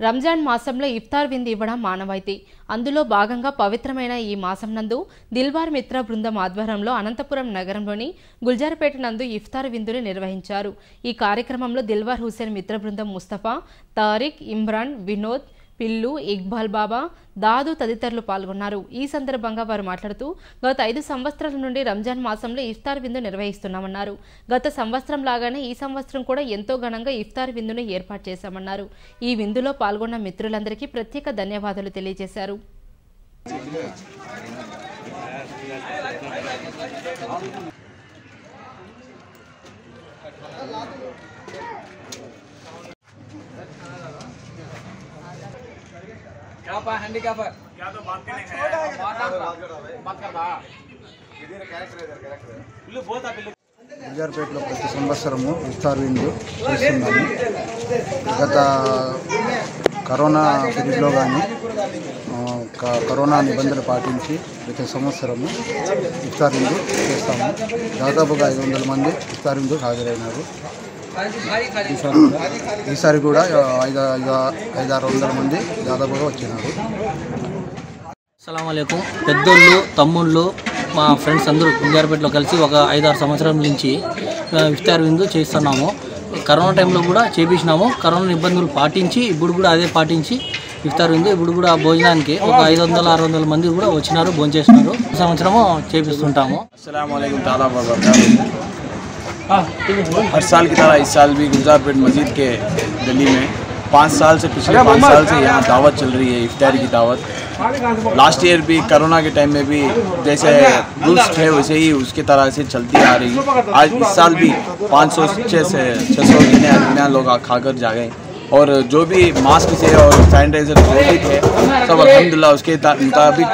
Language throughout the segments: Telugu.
రంజాన్ మాసంలో ఇఫ్తార్ విందు ఇవ్వడం మానవాయితీ. అందులో భాగంగా పవిత్రమైన ఈ మాసం నందు దిల్వార్ మిత్ర బృందం ఆధ్వర్యంలో అనంతపురం నగరంలోని గుల్జార్పేట నందు ఇఫ్తార్ విందులు నిర్వహించారు. ఈ కార్యక్రమంలో దిల్వార్ హుసేన్ మిత్ర బృందం ముస్తఫా తారిక్ ఇమ్రాన్ వినోద్ పిల్లు ఇక్బాల్ బాబా దాదు తదితరులు పాల్గొన్నారు. ఈ సందర్భంగా వారు మాట్లాడుతూ గత ఐదు సంవత్సరాల నుండి రంజాన్ మాసంలో ఇఫ్తార్ విందు నిర్వహిస్తున్నామన్నారు. గత సంవత్సరం లాగానే ఈ సంవత్సరం కూడా ఎంతో ఘనంగా ఇఫ్తార్ విందును ఏర్పాటు చేశామన్నారు. ఈ విందులో పాల్గొన్న మిత్రులందరికీ ప్రత్యేక ధన్యవాదాలు తెలియజేశారు. గుజార్పేటలో ప్రతి సంవత్సరము ఇఫ్తార్ విందు చేస్తున్నాము గత కరోనా పీరియడ్లో కానీ కరోనా నిబంధనలు పాటించి ప్రతి సంవత్సరము ఇఫ్తార్ విందు చేస్తాము. దాదాపుగా ఐదు వందల మంది ఇఫ్తార్ విందుకు హాజరైనారు. ఈసారి ఈసారి కూడా ఐదు ఐదు ఐదారు వందల మంది దాదాపుగా వచ్చినారు. అస్సలం పెద్దోళ్ళు తమ్ముళ్ళు మా ఫ్రెండ్స్ అందరూ కుంజారపేటలో కలిసి ఒక ఐదారు సంవత్సరం నుంచి విస్తార విందు చేస్తున్నాము. కరోనా టైంలో కూడా చేపించినాము. కరోనా నిబంధనలు పాటించి ఇప్పుడు కూడా అదే పాటించి విస్తార విందు ఇప్పుడు కూడా భోజనానికి ఒక ఐదు వందల ఆరు వందల మంది కూడా వచ్చినారు భోజనం చేస్తున్నారు సంవత్సరము చేపిస్తుంటాము. అస్సలం हर साल की तरह इस साल भी गुलजारपेट मस्जिद के गली में पाँच साल से पिछले पाँच साल से यहाँ दावत चल रही है, इफ्तारी की दावत। लास्ट ईयर भी कोरोना के टाइम में भी जैसे रूल्स थे वैसे ही उसकी तरह से चलती आ रही। है आज इस साल भी 500 छः से छः सौ जितने अदमिया लोग खाकर जा गए। और जो भी मास्क से और सैनिटाइजर जो भी थे, सब अलहमदिल्ला उसके मुताबिक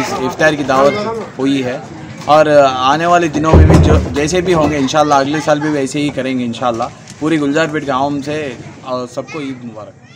इस इफ्तार की दावत हुई है। और आने वाले दिनों में भी जो जैसे भी होंगे इन अगले साल भी वैसे ही करेंगे इन पूरी गुलजारपेट के आवाम से और सबको ईद मुबारक।